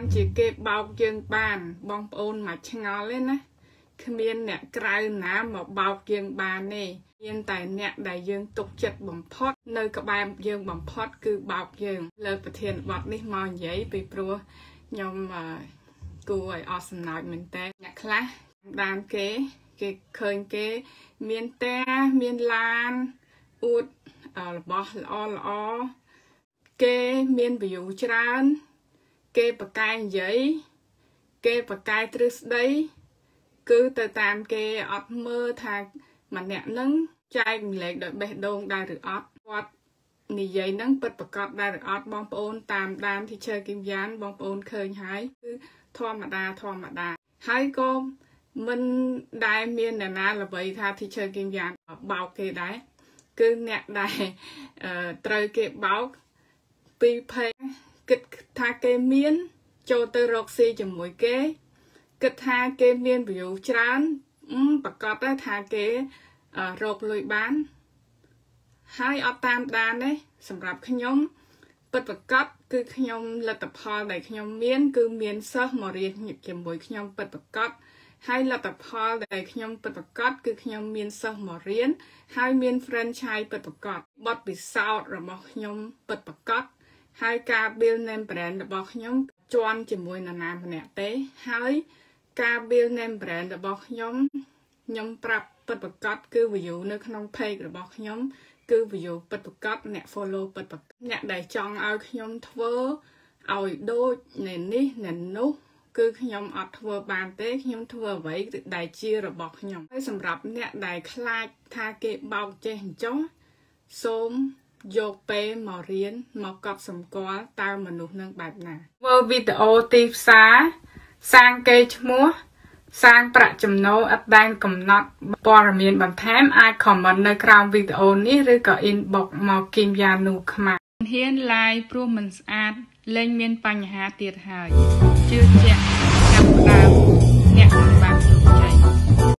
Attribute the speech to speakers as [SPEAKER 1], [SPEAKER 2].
[SPEAKER 1] បានជាគេបោកយើងបាន បងប្អូនមកឆ្ងល់ទេណាគ្មានអ្នកក្រៅណាមកបោកយើងបានទេមានតែអ្នកដែលយើងទុកចិត្តបំផុត នៅក្បែរយើងបំផុត គឺបោកយើង លើប្រធានបទនេះមកនិយាយពីព្រោះខ្ញុំគួរឲ្យអស់សំណើចមែនតើអ្នកខ្លះដានគេគេឃើញគេ មានផ្ទះមានឡានអួតរបស់ល្អល្អគេមាន view ច្រើន គេបកកែនិយាយគេបកកែទ្រឹស្ដីគឺទៅតាមគេអត់មើលថាម្នាក់នឹងចែកម្លែកដោយបេះដូងដែរឬអត់គាត់និយាយនឹងពិតប្រកបដែរឬអត់បងប្អូនតាមដាន teacher គឹមយ៉ានបងប្អូនឃើញហើយគឺធម្មតាធម្មតាហើយក៏មិនដែលមានអ្នកណាល្បីថា teacher គឹមយ៉ានបោកគេដែរគឺអ្នកដែលត្រូវគេបោកពីភ័យ គិតថាគេមាន ចូលទៅរកស៊ីជាមួយគេគិតថាគេមាន view ច្រើនប្រកាសថាគេរកលុយបាន ហើយអត់តាមដានទេសម្រាប់ខ្ញុំពិតប្រកបគឺខ្ញុំលទ្ធផលដែលខ្ញុំមាន គឺមានសិស្សមករៀនជាមួយខ្ញុំពិតប្រកបហើយលទ្ធផលដែលខ្ញុំពិតប្រាកដគឺខ្ញុំមានសិស្សមករៀនហើយមាន franchise ពិតប្រាកដបទពិសោធន៍របស់ខ្ញុំពិតប្រាកដ ហើយការ build name brand របស់ខ្ញុំជាន់ជាមួយនរណាម្នាក់ទេហើយការ build name brand របស់ខ្ញុំខ្ញុំប្រាប់ពិតប្រាកដគឺ view នៅក្នុង page របស់ខ្ញុំគឺ view ពិតប្រាកដអ្នក follow ពិតប្រាកដអ្នកដែលចង់ឲ្យខ្ញុំធ្វើឲ្យដូចអ្នកនេះអ្នកនោះគឺខ្ញុំអត់ធ្វើបានទេខ្ញុំធ្វើអ្វីដែលជារបស់ខ្ញុំហើយសម្រាប់អ្នកដែលខ្លាចថាគេបោកចេះអញ្ចឹងសូម យកពេលមករៀនមកកត់សម្គាល់តើមនុស្សនឹងបែបណាធ្វើវីដេអូទីផ្សារសាងកេរឈ្មោះសាងប្រាក់ចំណូលឥតដែនកំណត់ព័ត៌មានបន្ថែមអាច comment នៅក្រោមវីដេអូនេះឬក៏ inbox មកគីមយ៉ានូខ្មែរហ៊ាន live ព្រោះមិនស្អាតលែងមានបញ្ហាទៀតហើយជឿជាក់